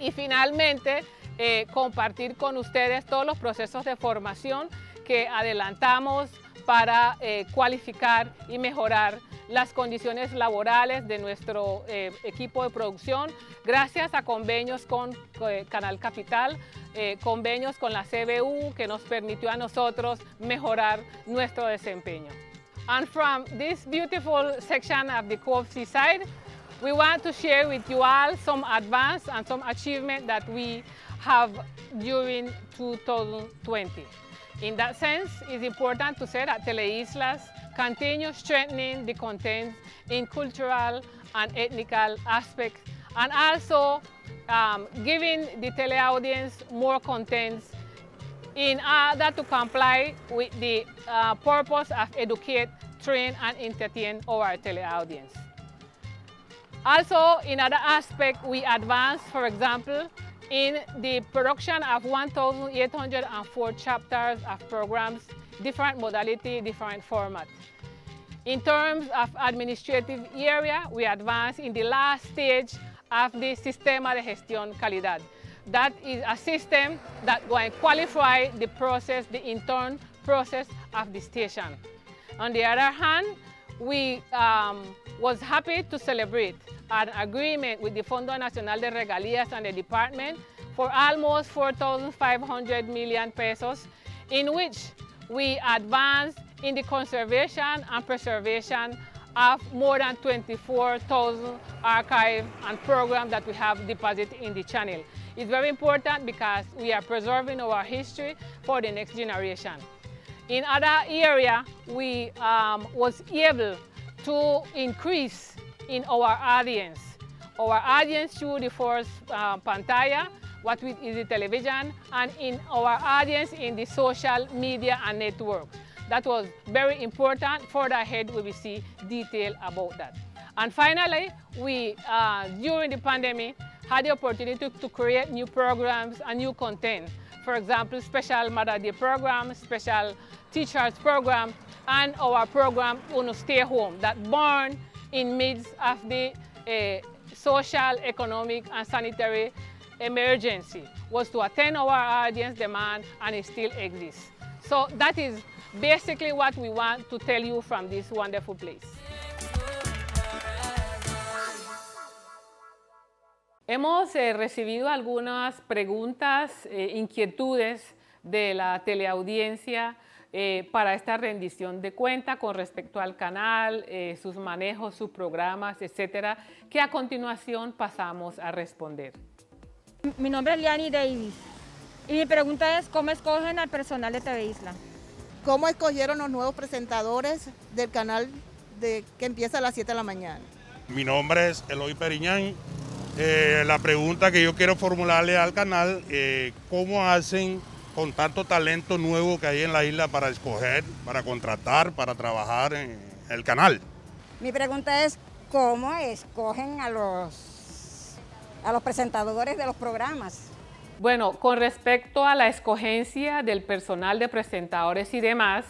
Y finalmente, eh, compartir con ustedes todos los procesos de formación que adelantamos para eh, cualificar y mejorar las condiciones laborales de nuestro eh, equipo de producción gracias a convenios con Canal Capital, convenios con la CBU que nos permitió a nosotros mejorar nuestro desempeño. And from this beautiful section of the Cove Seaside, we want to share with you all some advance and some achievement that we have during 2020. In that sense, it's important to say that Teleislas continue strengthening the content in cultural and ethnical aspects and also um, giving the teleaudience more content in order to comply with the uh, purpose of educate, train, and entertain our teleaudience. Also, in other aspects, we advance, for example, in the production of 1,804 chapters of programs, different modality, different format. In terms of administrative area, we advance in the last stage of the Sistema de Gestión Calidad. That is a system that to qualify the process, the intern process of the station. On the other hand, we um, was happy to celebrate an agreement with the Fondo Nacional de Regalías and the department for almost 4,500 million pesos, in which we advanced in the conservation and preservation of more than 24,000 archives and programs that we have deposited in the channel. It's very important because we are preserving our history for the next generation. In other area, we um, was able to increase in our audience. Our audience through the first uh, pantalla, what we, is the television, and in our audience in the social media and network. That was very important. Further ahead, we will see detail about that. And finally, we, uh, during the pandemic, had the opportunity to, to, create new programs and new content. For example, special Mother Day program, special teachers program, and our program Uno Stay Home that born in midst of the uh, social, economic, and sanitary emergency was to attend our audience demand and it still exists. So that is basically what we want to tell you from this wonderful place. Hemos eh, recibido algunas preguntas, eh, inquietudes de la teleaudiencia eh, para esta rendición de cuenta con respecto al canal, eh, sus manejos, sus programas, etcétera, que a continuación pasamos a responder. Mi nombre es Liani Davis y mi pregunta es ¿cómo escogen al personal de TV Isla? ¿Cómo escogieron los nuevos presentadores del canal de, que empieza a las 7 de la mañana? Mi nombre es Eloy Periñán. Eh, la pregunta que yo quiero formularle al canal, eh, ¿cómo hacen con tanto talento nuevo que hay en la isla para escoger, para contratar, para trabajar en el canal? Mi pregunta es, ¿cómo escogen a los, a los presentadores de los programas? Bueno, con respecto a la escogencia del personal de presentadores y demás,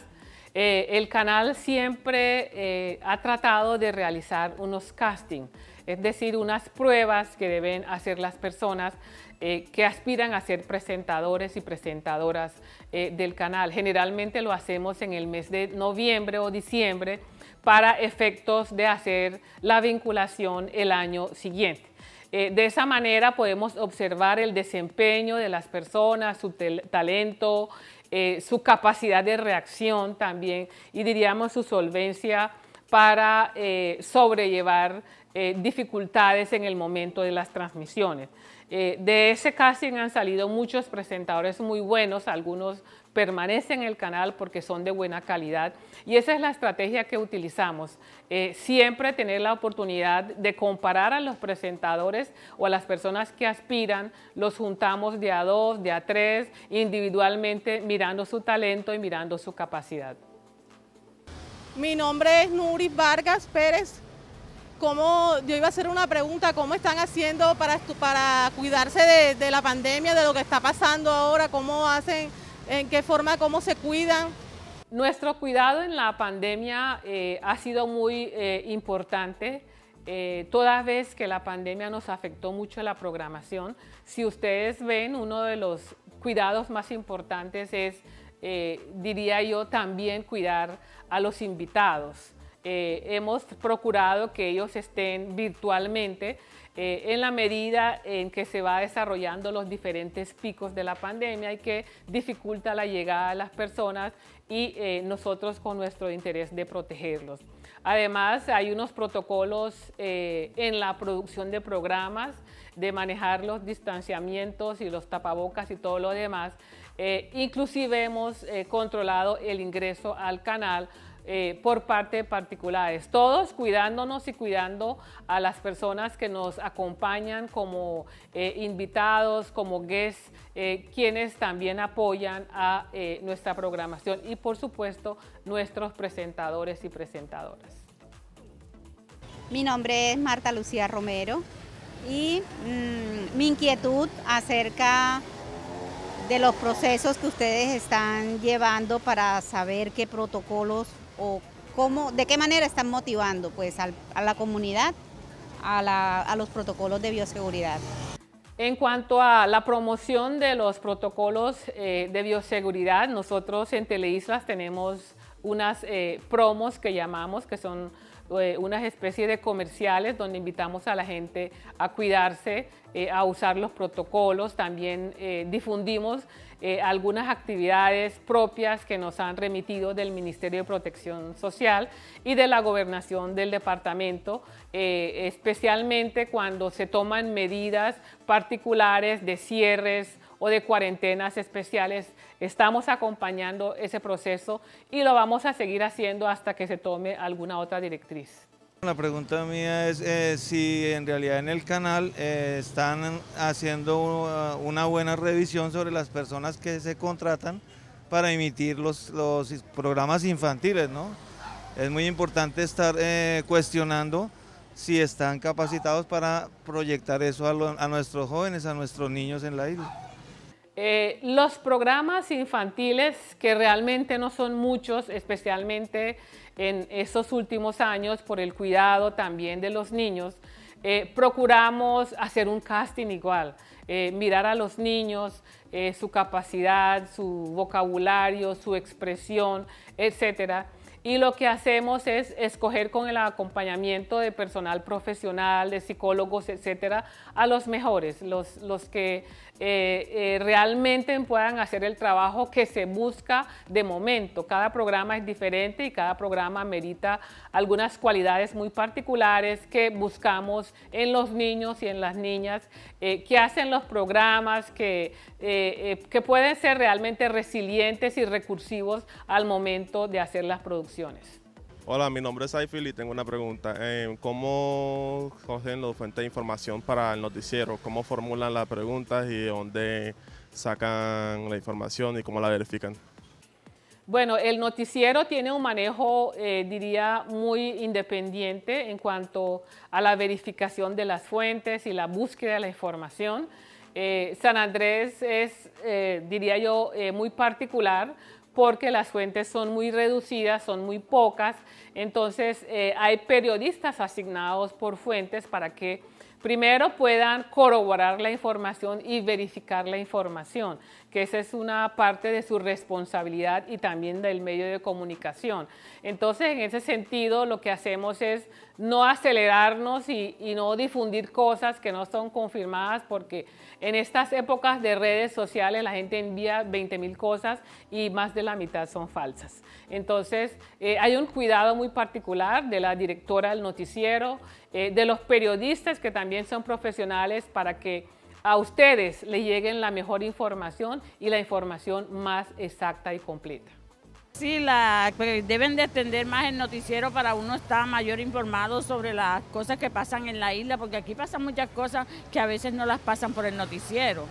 eh, el canal siempre eh, ha tratado de realizar unos castings, es decir, unas pruebas que deben hacer las personas eh, que aspiran a ser presentadores y presentadoras del canal. Generalmente lo hacemos en el mes de noviembre o diciembre para efectos de hacer la vinculación el año siguiente. de esa manera podemos observar el desempeño de las personas, su talento, eh, su capacidad de reacción también y diríamos su solvencia para eh, sobrellevar eh, dificultades en el momento de las transmisiones. de ese casting han salido muchos presentadores muy buenos, algunos permanecen en el canal porque son de buena calidad y esa es la estrategia que utilizamos, eh, siempre tener la oportunidad de comparar a los presentadores o a las personas que aspiran, los juntamos de a dos, de a tres, individualmente mirando su talento y mirando su capacidad. Mi nombre es Nuris Vargas Pérez. ¿Cómo, yo iba a hacer una pregunta, ¿cómo están haciendo para, para cuidarse de, de la pandemia, de lo que está pasando ahora? ¿Cómo hacen en qué forma, cómo se cuidan. Nuestro cuidado en la pandemia eh, ha sido muy eh, importante. Eh, toda vez que la pandemia nos afectó mucho la programación, si ustedes ven, uno de los cuidados más importantes es, diría yo, también cuidar a los invitados. eh, hemos procurado que ellos estén virtualmente eh, en la medida en que se va desarrollando los diferentes picos de la pandemia y que dificulta la llegada de las personas y eh, nosotros con nuestro interés de protegerlos. Además, hay unos protocolos en la producción de programas de manejar los distanciamientos y los tapabocas y todo lo demás. inclusive hemos controlado el ingreso al canal eh, por parte de particulares. Todos cuidándonos y cuidando a las personas que nos acompañan como eh, invitados, como guests, eh, quienes también apoyan a nuestra programación y por supuesto nuestros presentadores y presentadoras. Mi nombre es Marta Lucía Romero y mm, mi inquietud acerca de los procesos que ustedes están llevando para saber qué protocolos o cómo, de qué manera están motivando pues, a la comunidad a, los protocolos de bioseguridad. En cuanto a la promoción de los protocolos eh, de bioseguridad, nosotros en Teleislas tenemos unas eh, promos que llamamos, que son eh, unas especies de comerciales donde invitamos a la gente a cuidarse, a usar los protocolos, también difundimos eh, algunas actividades propias que nos han remitido del Ministerio de Protección Social y de la gobernación del departamento, eh, especialmente cuando se toman medidas particulares de cierres o de cuarentenas especiales. Estamos acompañando ese proceso y lo vamos a seguir haciendo hasta que se tome alguna otra directriz. La pregunta mía es eh, si en realidad en el canal eh, están haciendo una buena revisión sobre las personas que se contratan para emitir los, programas infantiles, ¿no? Es muy importante estar eh, cuestionando si están capacitados para proyectar eso a, nuestros jóvenes, a nuestros niños en la isla. Los programas infantiles, que realmente no son muchos, especialmente en estos últimos años por el cuidado también de los niños, eh, procuramos hacer un casting igual, eh, mirar a los niños, eh, su capacidad, su vocabulario, su expresión, etcétera. Y lo que hacemos es escoger con el acompañamiento de personal profesional, de psicólogos, etcétera, a los mejores, los, los que eh, eh, realmente puedan hacer el trabajo que se busca de momento. Cada programa es diferente y cada programa merita algunas cualidades muy particulares que buscamos en los niños y en las niñas eh, que hacen los programas, que, que pueden ser realmente resilientes y recursivos al momento de hacer las producciones. Hola, mi nombre es Aifil y tengo una pregunta. Eh, ¿Cómo cogen los fuentes de información para el noticiero? ¿Cómo formulan las preguntas y dónde sacan la información y cómo la verifican? Bueno, el noticiero tiene un manejo, eh, diría, muy independiente en cuanto a la verificación de las fuentes y la búsqueda de la información. Eh, San Andrés es, diría yo, muy particular porque las fuentes son muy reducidas, son muy pocas, entonces eh, hay periodistas asignados por fuentes para que primero puedan corroborar la información y verificar la información, que esa es una parte de su responsabilidad y también del medio de comunicación. Entonces, en ese sentido, lo que hacemos es no acelerarnos y, no difundir cosas que no son confirmadas, porque en estas épocas de redes sociales la gente envía 20 mil cosas y más de la mitad son falsas. Entonces, eh, hay un cuidado muy particular de la directora del noticiero, eh, de los periodistas que también son profesionales para que a ustedes le lleguen la mejor información y la información más exacta y completa. Sí, la, pues, deben de extender más el noticiero para uno estar mayor informado sobre las cosas que pasan en la isla, porque aquí pasan muchas cosas que a veces no las pasan por el noticiero.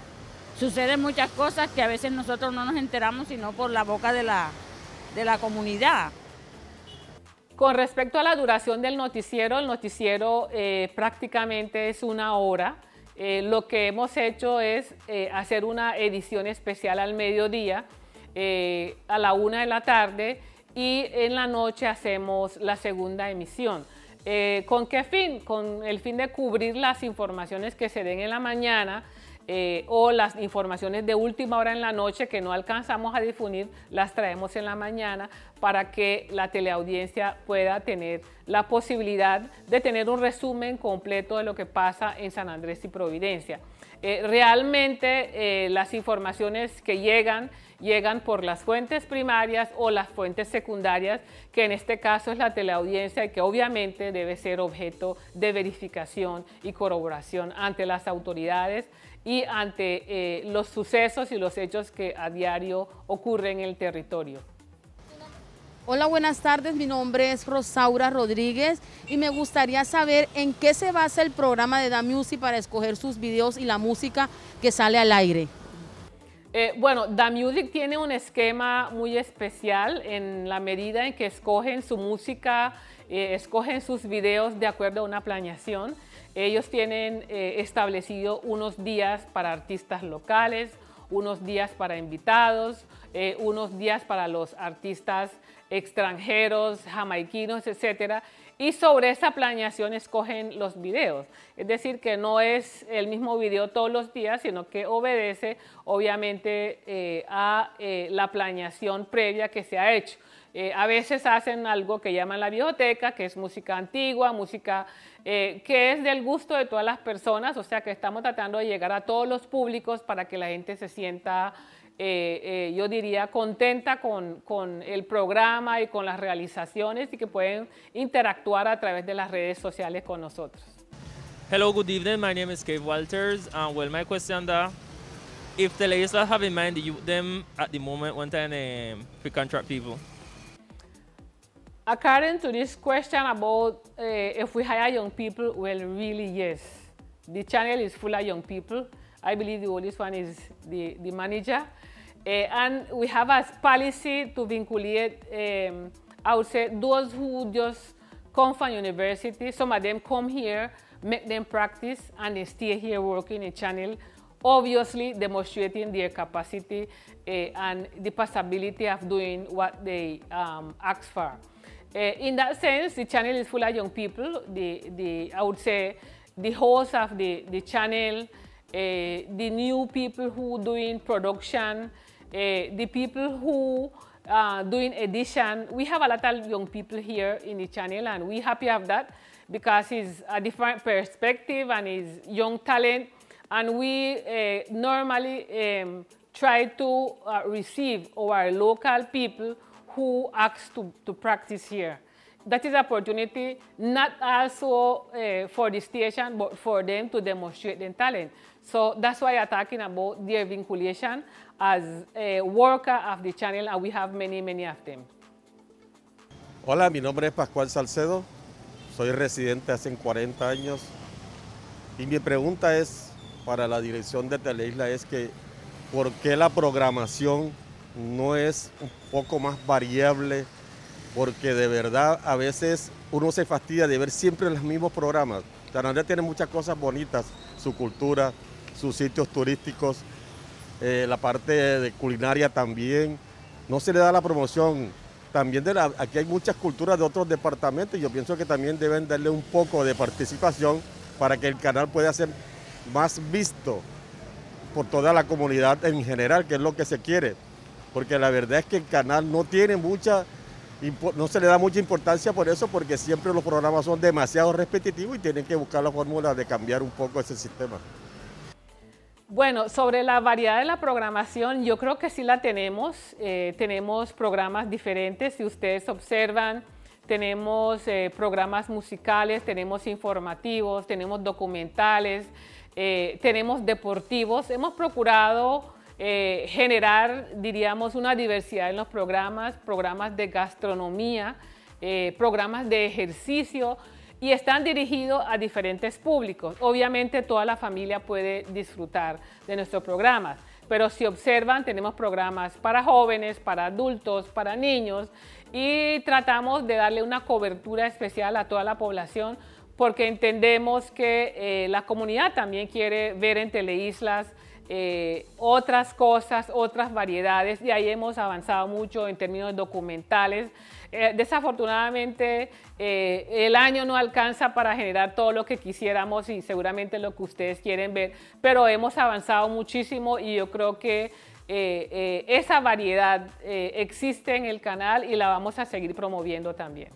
Suceden muchas cosas que a veces nosotros no nos enteramos sino por la boca de la, de la comunidad. Con respecto a la duración del noticiero, el noticiero eh, prácticamente es una hora. Eh, lo que hemos hecho es eh, hacer una edición especial al mediodía, a la una de la tarde, y en la noche hacemos la segunda emisión. ¿Con qué fin? Con el fin de cubrir las informaciones que se den en la mañana, eh, o las informaciones de última hora en la noche que no alcanzamos a difundir, las traemos en la mañana para que la teleaudiencia pueda tener la posibilidad de tener un resumen completo de lo que pasa en San Andrés y Providencia. Eh, realmente eh, las informaciones que llegan llegan por las fuentes primarias o las fuentes secundarias, que en este caso es la teleaudiencia y que obviamente debe ser objeto de verificación y corroboración ante las autoridades y ante eh, los sucesos y los hechos que a diario ocurren en el territorio. Hola, buenas tardes. Mi nombre es Rosaura Rodríguez y me gustaría saber en qué se basa el programa de Da Music para escoger sus videos y la música que sale al aire. Eh, bueno, Da Music tiene un esquema muy especial en la medida en que escogen su música, eh, escogen sus videos de acuerdo a una planeación. Ellos tienen eh, establecido unos días para artistas locales, unos días para invitados, unos días para los artistas extranjeros, jamaiquinos, etcétera, y sobre esa planeación escogen los videos. Es decir, que no es el mismo video todos los días, sino que obedece obviamente eh, a eh, la planeación previa que se ha hecho. Eh, a veces hacen algo que llaman la biblioteca, que es música antigua, música que es del gusto de todas las personas, o sea que estamos tratando de llegar a todos los públicos para que la gente se sienta eh, eh, yo diría, contenta con, con, el programa y con las realizaciones y que pueden interactuar a través de las redes sociales con nosotros. Hello, good evening. My name is Cave Walters. Uh, well, my question that if the legislators have in mind the youth them at the moment one time for contract people. According to this question about uh, if we hire young people, well, really, yes. The channel is full of young people. I believe the oldest one is the, the manager. Uh, and we have a policy to vinculate, um, I would say, those who just come from university. Some of them come here, make them practice, and they stay here working in the channel, obviously demonstrating their capacity uh, and the possibility of doing what they um, ask for. Uh, in that sense, the channel is full of young people. The, the, I would say the host of the, the channel, the new people who doing production, uh, the people who are doing edition, we have a lot of young people here in the channel and we happy of that because it's a different perspective and it's young talent and we uh, normally um, try to uh, receive our local people who ask to, to practice here. That is opportunity not also uh, for the station, but for them to demonstrate their talent. So that's why I'm talking about their vinculation as a worker of the channel, and we have many, many of them. Hola, mi nombre es Pascual Salcedo, soy residente hace 40 años y mi pregunta es para la dirección de Teleisla es que ¿por qué la programación no es un poco más variable? Porque de verdad a veces uno se fastidia de ver siempre los mismos programas. San tiene muchas cosas bonitas, su cultura, sus sitios turísticos, eh, la parte de culinaria también. No se le da la promoción. También de aquí hay muchas culturas de otros departamentos y yo pienso que también deben darle un poco de participación para que el canal pueda ser más visto por toda la comunidad en general, que es lo que se quiere. Porque la verdad es que el canal no tiene mucha, no se le da mucha importancia por eso, porque siempre los programas son demasiado repetitivos y tienen que buscar la fórmula de cambiar un poco ese sistema. Bueno, sobre la variedad de la programación, yo creo que sí la tenemos. Eh, tenemos programas diferentes. Si ustedes observan, tenemos eh, programas musicales, tenemos informativos, tenemos documentales, eh, tenemos deportivos. Hemos procurado generar, diríamos, una diversidad en los programas, programas de gastronomía, programas de ejercicio y están dirigidos a diferentes públicos. Obviamente toda la familia puede disfrutar de nuestros programas, pero si observan tenemos programas para jóvenes, para adultos, para niños y tratamos de darle una cobertura especial a toda la población porque entendemos que eh, la comunidad también quiere ver en Teleislas eh, otras cosas, otras variedades, y ahí hemos avanzado mucho en términos documentales. Eh, desafortunadamente, eh, el año no alcanza para generar todo lo que quisiéramos y seguramente lo que ustedes quieren ver, pero hemos avanzado muchísimo y yo creo que esa variedad existe en el canal y la vamos a seguir promoviendo también.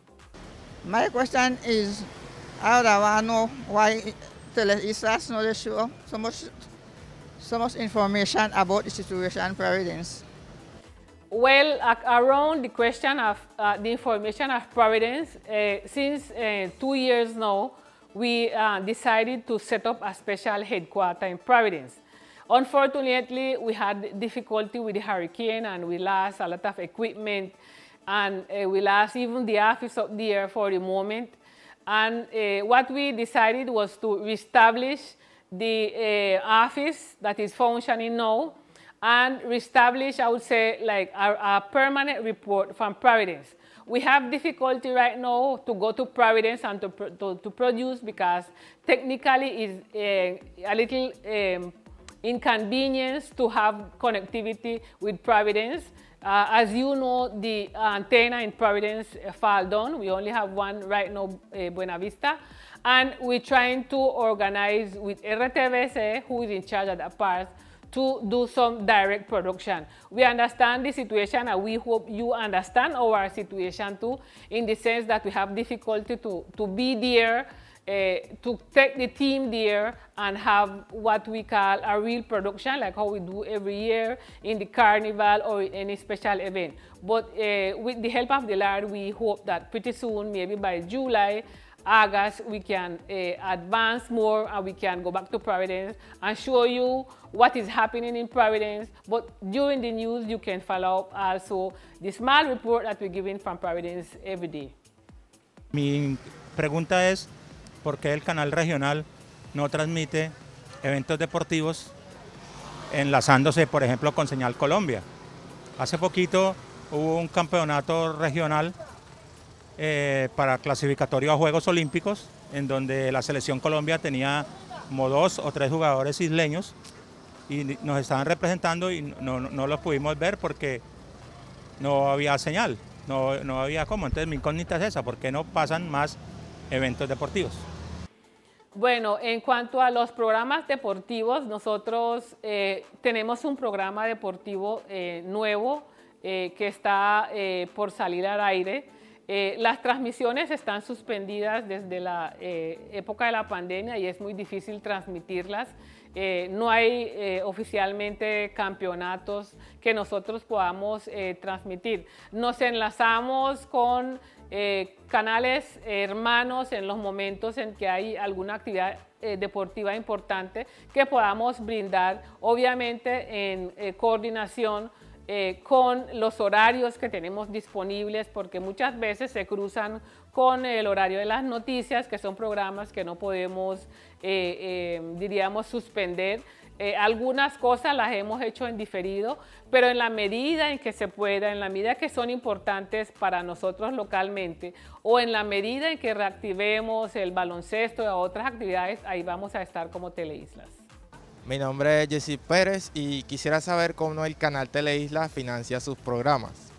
My question is, va know why televisas no les show so much so much information about the situation in Providence? Well, around the question of uh, the information of Providence, uh, since uh, two years now, we uh, decided to set up a special headquarter in Providence. Unfortunately, we had difficulty with the hurricane and we lost a lot of equipment and uh, we lost even the office up there for the moment. And uh, what we decided was to reestablish the uh, office that is functioning now and reestablish, I would say, like a, a, permanent report from Providence. We have difficulty right now to go to Providence and to, to, to produce because technically it's uh, a little um, inconvenience to have connectivity with Providence. Uh, as you know, the antenna in Providence uh, fell down. We only have one right now, uh, Buena Vista. And we're trying to organize with RTVC, who is in charge of that part, to do some direct production. We understand the situation and we hope you understand our situation too, in the sense that we have difficulty to, to be there, uh, to take the team there and have what we call a real production, like how we do every year in the carnival or in any special event. But uh, with the help of the Lord, we hope that pretty soon, maybe by July, August, we can uh, advance more and we can go back to Providence and show you what is happening in Providence. But during the news, you can follow up also the small report that we're giving from Providence every day. Mi pregunta es, ¿por qué el canal regional no transmite eventos deportivos enlazándose, por ejemplo, con Señal Colombia? Hace poquito hubo un campeonato regional eh, para clasificatorio a Juegos Olímpicos, en donde la selección Colombia tenía como dos o tres jugadores isleños y nos estaban representando y no, no los pudimos ver porque no había señal, no, no había cómo. Entonces mi incógnita es esa, ¿por qué no pasan más eventos deportivos? Bueno, en cuanto a los programas deportivos, nosotros eh, tenemos un programa deportivo eh, nuevo que está por salir al aire. Eh, las transmisiones están suspendidas desde la eh, época de la pandemia y es muy difícil transmitirlas. Eh, no hay eh, oficialmente campeonatos que nosotros podamos eh, transmitir. Nos enlazamos con eh, canales hermanos en los momentos en que hay alguna actividad deportiva importante que podamos brindar, obviamente en coordinación eh, con los horarios que tenemos disponibles, porque muchas veces se cruzan con el horario de las noticias, que son programas que no podemos, eh, eh, diríamos, suspender. Eh, algunas cosas las hemos hecho en diferido, pero en la medida en que se pueda, en la medida que son importantes para nosotros localmente, o en la medida en que reactivemos el baloncesto y otras actividades, ahí vamos a estar como Teleislas. Mi nombre es Jessy Pérez y quisiera saber cómo el canal Teleisla financia sus programas.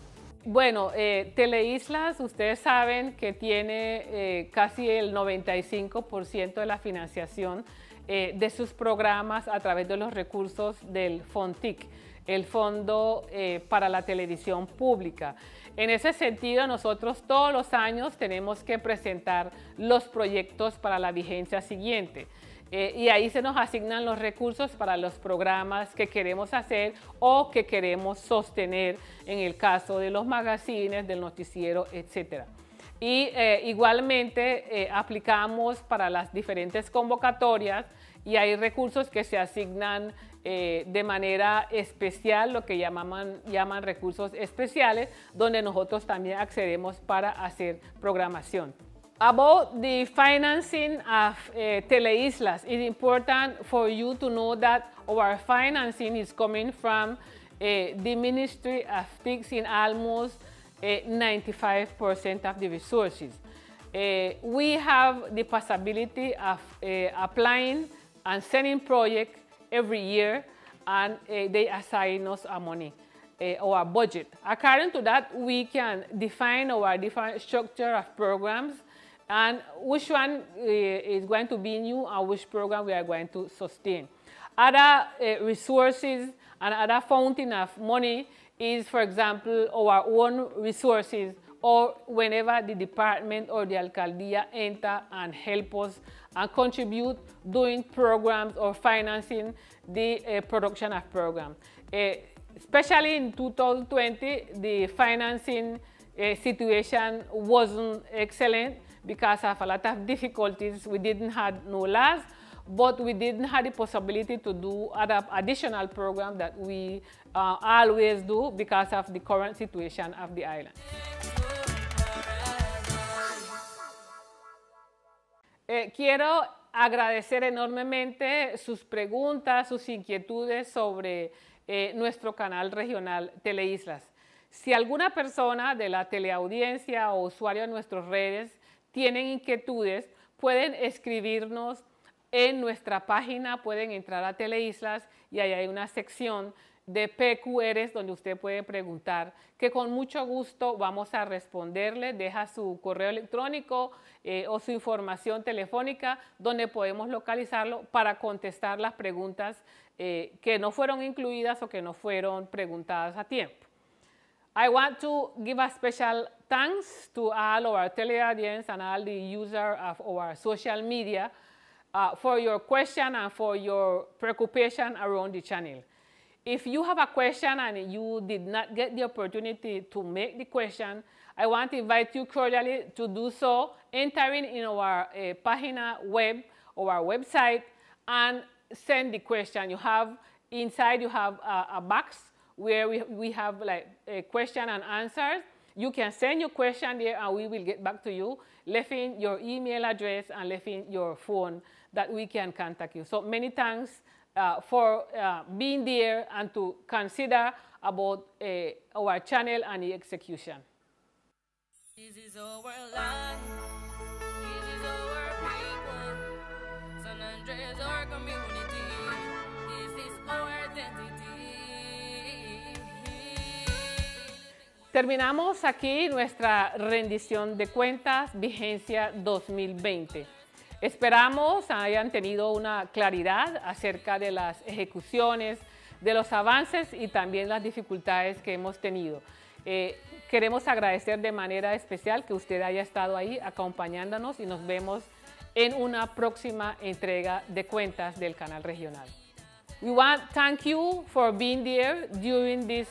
Bueno, eh, Teleislas, ustedes saben que tiene eh, casi el 95% de la financiación eh, de sus programas a través de los recursos del FONTIC, el Fondo eh, para la Televisión Pública. En ese sentido, nosotros todos los años tenemos que presentar los proyectos para la vigencia siguiente. Eh, y ahí se nos asignan los recursos para los programas que queremos hacer o que queremos sostener en el caso de los magazines, del noticiero, etcétera. Y eh, igualmente eh, aplicamos para las diferentes convocatorias y hay recursos que se asignan eh, de manera especial, lo que llamaban, llaman recursos especiales, donde nosotros también accedemos para hacer programación. About the financing of uh, Teleislas, it's important for you to know that our financing is coming from uh, the Ministry of TICS in almost uh, 95% of the resources. We have the possibility of applying and sending projects every year and uh, they assign us our money, uh, our budget. According to that, we can define our different structure of programs and which one uh, is going to be new and which program we are going to sustain. Other uh, resources and other fountain of money is, for example, our own resources or whenever the department or the alcaldía enter and help us and contribute doing programs or financing the uh, production of programs. Uh, especially in 2020, the financing situation wasn't excellent because of a lot of difficulties. We didn't have no laws, but we didn't have the possibility to do other additional programs that we uh, always do because of the current situation of the island. Eh, quiero agradecer enormemente sus preguntas, sus inquietudes sobre eh, nuestro canal regional Teleislas. Si alguna persona de la teleaudiencia o usuario de nuestras redes tienen inquietudes, pueden escribirnos en nuestra página, pueden entrar a Teleislas y ahí hay una sección de PQRs donde usted puede preguntar, que con mucho gusto vamos a responderle, deja su correo electrónico eh, o su información telefónica donde podemos localizarlo para contestar las preguntas eh, que no fueron incluidas o que no fueron preguntadas a tiempo. I want to give a special thanks to all our teleaudience and all the users of our social media uh, for your question and for your preoccupation around the channel. If you have a question and you did not get the opportunity to make the question, I want to invite you cordially to do so, entering in our uh, página web our website and send the question. You have, inside you have a, a box where we, we have like a question and answers. You can send your question there and we will get back to you, leaving your email address and leaving your phone that we can contact you. So many thanks uh, for uh, being there and to consider about uh, our channel and the execution. Terminamos aquí nuestra rendición de cuentas vigencia 2020. Esperamos hayan tenido una claridad acerca de las ejecuciones, de los avances y también las dificultades que hemos tenido. Eh, queremos agradecer de manera especial que usted haya estado ahí acompañándonos y nos vemos en una próxima entrega de cuentas del canal regional. We want thank you for being there during this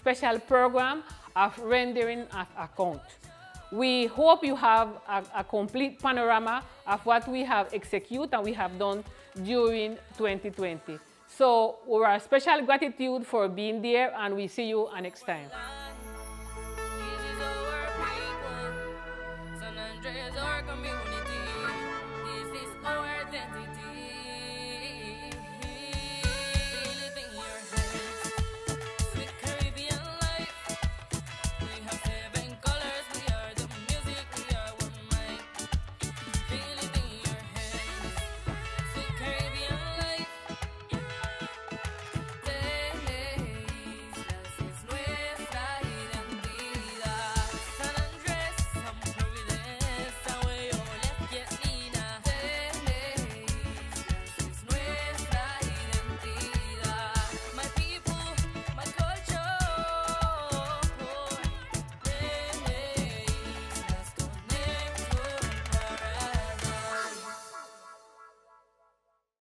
special program of rendering of account. We hope you have a, a, complete panorama of what we have executed and we have done during 2020. So our special gratitude for being there and we see you next time.